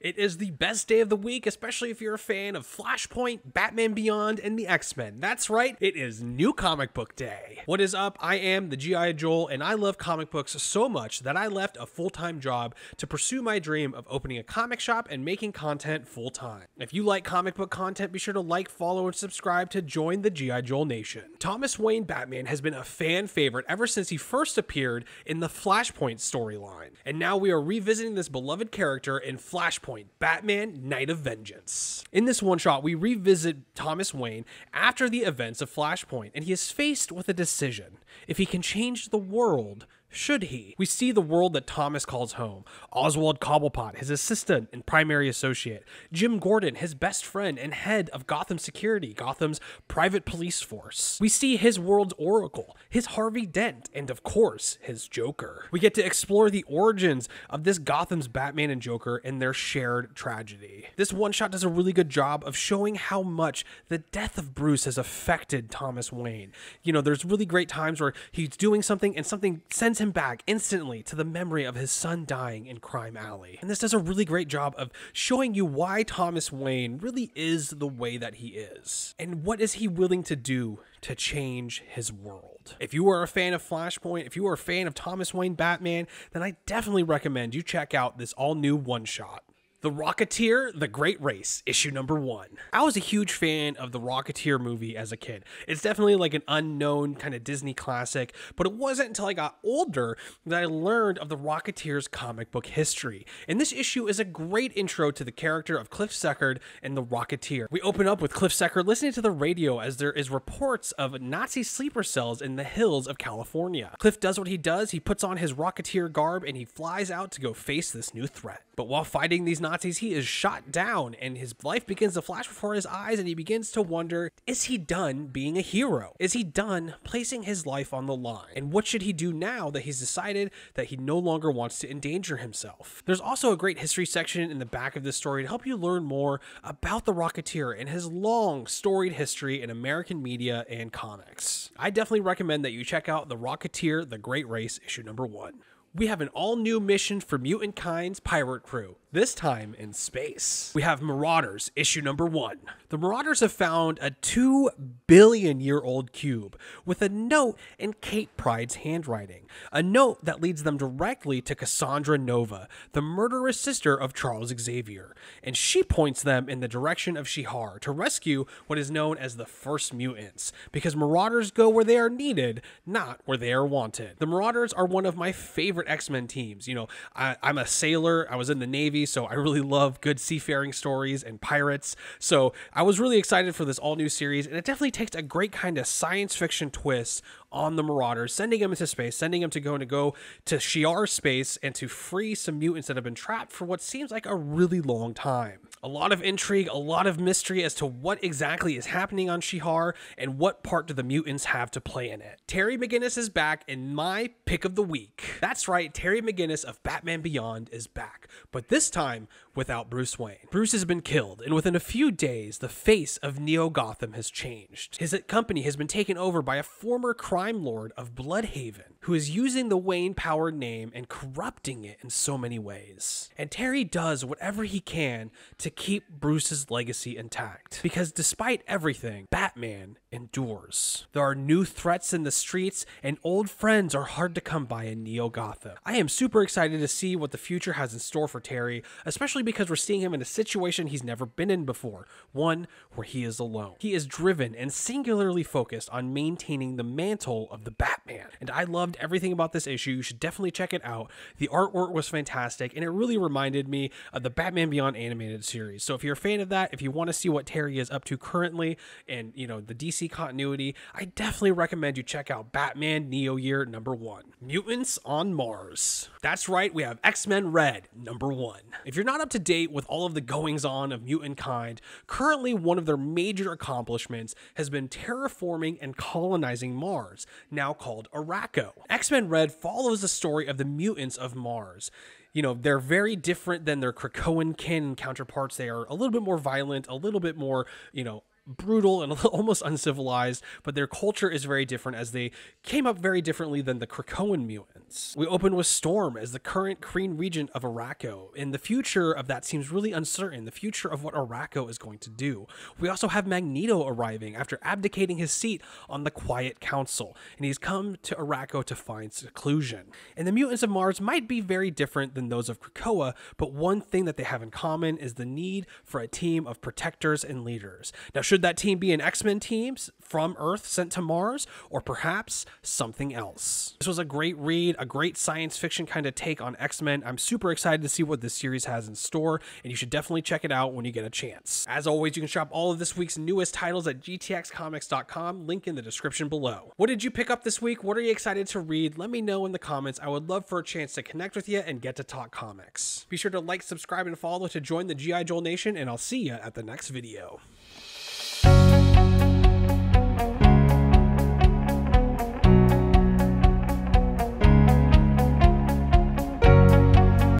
It is the best day of the week, especially if you're a fan of Flashpoint, Batman Beyond, and the X Men. That's right, it is New Comic Book Day. What is up? I am the G.I. Joel, and I love comic books so much that I left a full time job to pursue my dream of opening a comic shop and making content full time. If you like comic book content, be sure to like, follow, and subscribe to join the G.I. Joel Nation. Thomas Wayne Batman has been a fan favorite ever since he first appeared in the Flashpoint storyline, and now we are revisiting this beloved character in Flashpoint. Batman Night of Vengeance. In this one shot, we revisit Thomas Wayne after the events of Flashpoint, and he is faced with a decision. If he can change the world, should he? We see the world that Thomas calls home. Oswald Cobblepot, his assistant and primary associate. Jim Gordon, his best friend and head of Gotham Security, Gotham's private police force. We see his world's Oracle, his Harvey Dent, and of course, his Joker. We get to explore the origins of this Gotham's Batman and Joker and their shared tragedy. This one shot does a really good job of showing how much the death of Bruce has affected Thomas Wayne. You know, there's really great times where he's doing something and something sends him back instantly to the memory of his son dying in Crime Alley. And this does a really great job of showing you why Thomas Wayne really is the way that he is. And what is he willing to do to change his world. If you are a fan of Flashpoint, if you are a fan of Thomas Wayne Batman, then I definitely recommend you check out this all new one shot. The Rocketeer, The Great Race, issue number one. I was a huge fan of the Rocketeer movie as a kid. It's definitely like an unknown kind of Disney classic, but it wasn't until I got older that I learned of the Rocketeer's comic book history. And this issue is a great intro to the character of Cliff Secord and the Rocketeer. We open up with Cliff Secord listening to the radio as there is reports of Nazi sleeper cells in the hills of California. Cliff does what he does, he puts on his Rocketeer garb and he flies out to go face this new threat. But while fighting these Nazis, he is shot down and his life begins to flash before his eyes and he begins to wonder, is he done being a hero? Is he done placing his life on the line? And what should he do now that he's decided that he no longer wants to endanger himself? There's also a great history section in the back of this story to help you learn more about the Rocketeer and his long storied history in American media and comics. I definitely recommend that you check out The Rocketeer, The Great Race, issue number one we have an all new mission for Mutant Kind's pirate crew, this time in space. We have Marauders, issue number one. The Marauders have found a 2 billion year old cube with a note in Kate Pryde's handwriting, a note that leads them directly to Cassandra Nova, the murderous sister of Charles Xavier, and she points them in the direction of Shi'ar to rescue what is known as the First Mutants, because Marauders go where they are needed, not where they are wanted. The Marauders are one of my favorite favorite X Men teams. You know, I, I'm a sailor. I was in the Navy, so I really love good seafaring stories and pirates. So I was really excited for this all new series, and it definitely takes a great kind of science fiction twist on the Marauders, sending them into space, sending them to go and to go to Shi'ar space and to free some mutants that have been trapped for what seems like a really long time. A lot of intrigue, a lot of mystery as to what exactly is happening on Shi'ar and what part do the mutants have to play in it. Terry McGinnis is back in my pick of the week. That's right, Terry McGinnis of Batman Beyond is back, but this time without Bruce Wayne. Bruce has been killed, and within a few days, the face of Neo Gotham has changed. His company has been taken over by a former crime lord of Blüdhaven, who is using the Wayne powered name and corrupting it in so many ways. And Terry does whatever he can to keep Bruce's legacy intact. Because despite everything, Batman endures. There are new threats in the streets, and old friends are hard to come by in Neo Gotham. I am super excited to see what the future has in store for Terry, especially because we're seeing him in a situation he's never been in before, one where he is alone. He is driven and singularly focused on maintaining the mantle of the Batman. And I loved everything about this issue. You should definitely check it out. The artwork was fantastic, and it really reminded me of the Batman Beyond animated series. So if you're a fan of that, if you want to see what Terry is up to currently and, you know, the DC continuity, I definitely recommend you check out Batman Neo Year number one. Mutants on Mars. That's right, we have X-Men Red number one. If you're not up to date with all of the goings on of mutant kind, currently one of their major accomplishments has been terraforming and colonizing Mars, now called Arakko. X Men Red follows the story of the mutants of Mars you know, they're very different than their Krakoan kin counterparts. They are a little bit more violent, a little bit more, you know, brutal and almost uncivilized, but their culture is very different as they came up very differently than the Krakoan mutants. We open with Storm as the current Kreen regent of Arakko, and the future of that seems really uncertain, the future of what Arakko is going to do. We also have Magneto arriving after abdicating his seat on the Quiet Council, and he's come to Arakko to find seclusion. And the mutants of Mars might be very different than those of Krakoa, but one thing that they have in common is the need for a team of protectors and leaders. Now, should that team be an X Men team from Earth sent to Mars, or perhaps something else? This was a great read, a great science fiction kind of take on X Men. I'm super excited to see what this series has in store, and you should definitely check it out when you get a chance. As always, you can shop all of this week's newest titles at gtxcomics.com, link in the description below. What did you pick up this week? What are you excited to read? Let me know in the comments. I would love for a chance to connect with you and get to talk comics. Be sure to like, subscribe, and follow to join the G.I. Joel Nation, and I'll see you at the next video.